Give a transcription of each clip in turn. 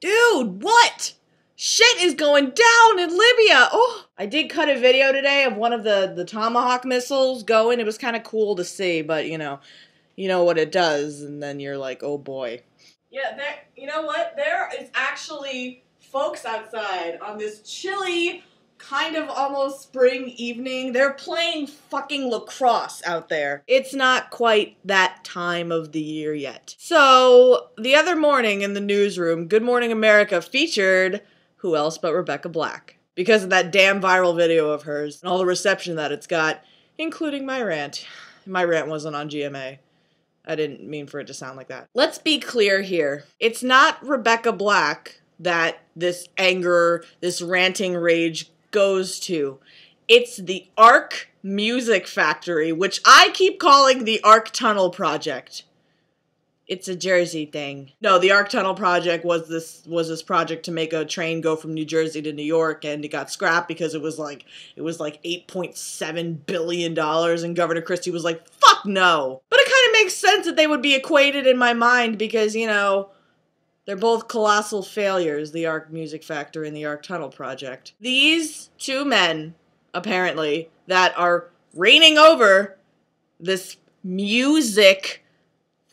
Dude, what? Shit is going down in Libya. Oh, I did cut a video today of one of the the Tomahawk missiles going. It was kind of cool to see, but you know, you know what it does, and then you're like, oh boy. Yeah, there. You know what? There is actually folks outside on this chilly, kind of almost spring evening. They're playing fucking lacrosse out there. It's not quite that time of the year yet. So the other morning in the newsroom, Good Morning America featured who else but Rebecca Black. Because of that damn viral video of hers and all the reception that it's got, including my rant. My rant wasn't on GMA. I didn't mean for it to sound like that. Let's be clear here. It's not Rebecca Black that this anger, this ranting rage goes to. It's the Ark Music Factory, which I keep calling the Arc Tunnel Project it's a Jersey thing. No, the Arc Tunnel project was this was this project to make a train go from New Jersey to New York, and it got scrapped because it was like it was like eight point seven billion dollars, and Governor Christie was like, "Fuck no." But it kind of makes sense that they would be equated in my mind because you know they're both colossal failures, the Ark Music Factory and the Arc Tunnel project. These two men, apparently, that are reigning over this music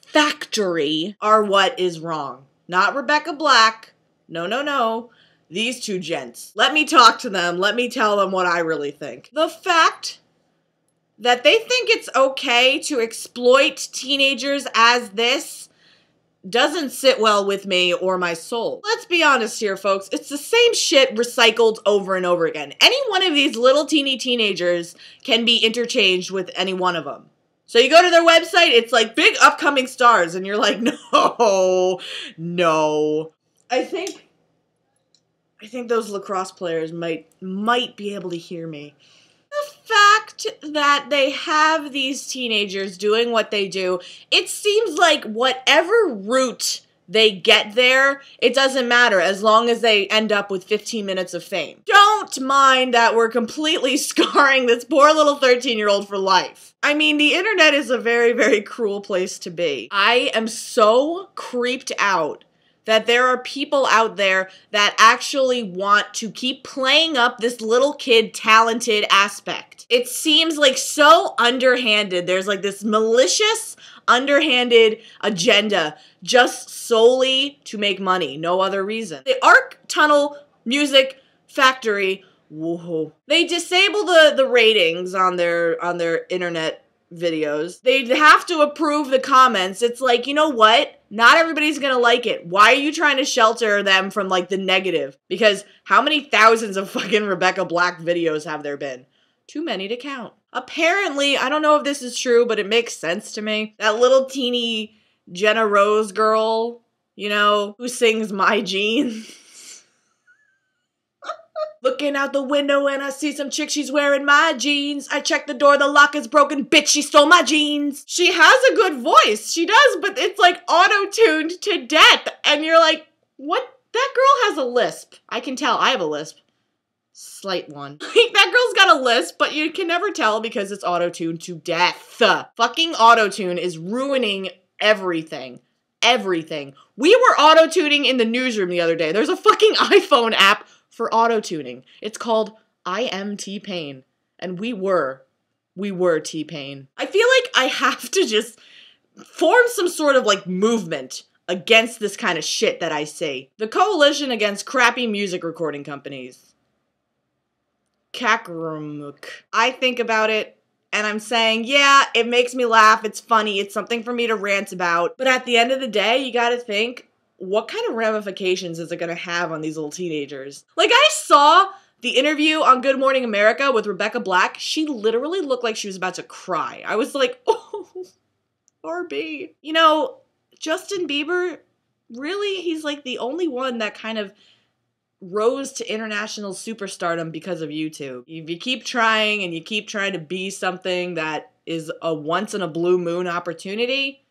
factory are what is wrong. Not Rebecca Black. No, no, no. These two gents. Let me talk to them. Let me tell them what I really think. The fact that they think it's okay to exploit teenagers as this doesn't sit well with me or my soul. Let's be honest here, folks. It's the same shit recycled over and over again. Any one of these little teeny teenagers can be interchanged with any one of them. So you go to their website, it's like big upcoming stars, and you're like, no, no. I think I think those lacrosse players might might be able to hear me. Fact that they have these teenagers doing what they do, it seems like whatever route they get there, it doesn't matter as long as they end up with 15 minutes of fame. Don't mind that we're completely scarring this poor little 13 year old for life. I mean, the internet is a very, very cruel place to be. I am so creeped out that there are people out there that actually want to keep playing up this little kid talented aspect. It seems like so underhanded. There's like this malicious, underhanded agenda just solely to make money, no other reason. The Arc Tunnel Music Factory Whoa. They disable the, the ratings on their on their internet videos. They have to approve the comments. It's like, you know what? Not everybody's gonna like it. Why are you trying to shelter them from like the negative? Because how many thousands of fucking Rebecca Black videos have there been? Too many to count. Apparently, I don't know if this is true, but it makes sense to me. That little teeny Jenna Rose girl, you know, who sings My Jeans. Looking out the window and I see some chick, she's wearing my jeans. I check the door, the lock is broken. Bitch, she stole my jeans. She has a good voice. She does, but it's like auto tuned to death. And you're like, what? That girl has a lisp. I can tell. I have a lisp. Slight one. that girl's got a lisp, but you can never tell because it's auto tuned to death. Fucking auto tune is ruining everything everything. We were auto tuning in the newsroom the other day. There's a fucking iPhone app for auto tuning. It's called I am T Pain. And we were. We were T Pain. I feel like I have to just form some sort of like movement against this kind of shit that I see. The coalition against crappy music recording companies. Kakarumuk. I think about it and I'm saying, yeah, it makes me laugh. It's funny. It's something for me to rant about. But at the end of the day, you gotta think what kind of ramifications is it going to have on these little teenagers? Like, I saw the interview on Good Morning America with Rebecca Black. She literally looked like she was about to cry. I was like, oh, RB. You know, Justin Bieber, really, he's like the only one that kind of rose to international superstardom because of YouTube. If you keep trying and you keep trying to be something that is a once in a blue moon opportunity,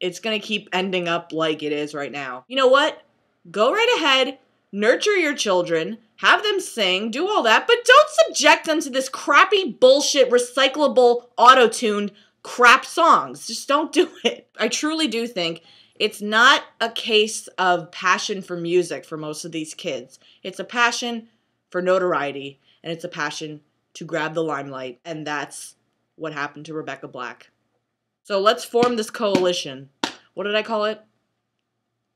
it's going to keep ending up like it is right now. You know what? Go right ahead, nurture your children, have them sing, do all that, but don't subject them to this crappy bullshit, recyclable, auto tuned crap songs. Just don't do it. I truly do think It's not a case of passion for music for most of these kids. It's a passion for notoriety and it's a passion to grab the limelight. And that's what happened to Rebecca Black. So let's form this coalition. What did I call it?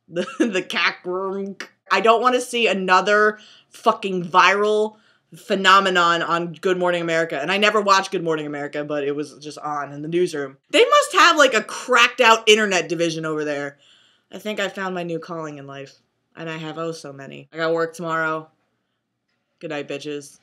The the cack room. I don't want to see another fucking viral phenomenon on Good Morning America. And I never watched Good Morning America, but it was just on in the newsroom. They must have like a cracked out internet division over there. I think I found my new calling in life. And I have oh so many. I got work tomorrow. Good night, bitches.